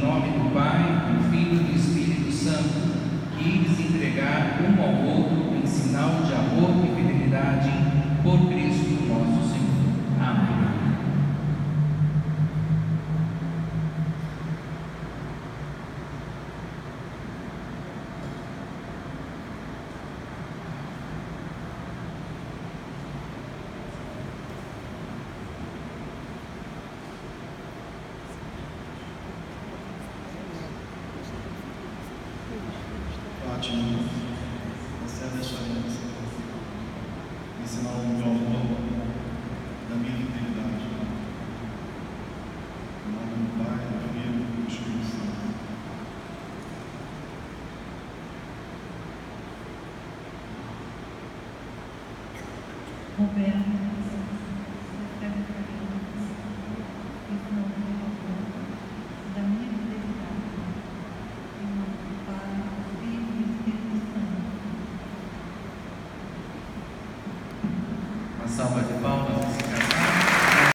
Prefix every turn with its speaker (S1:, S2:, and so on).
S1: nome do Pai
S2: Fátima, você é desta aliança, em sinal do meu amor, da minha fidelidade. Em nome do Pai, do Filho e do Espírito Santo.
S3: Roberto,
S1: Sampai.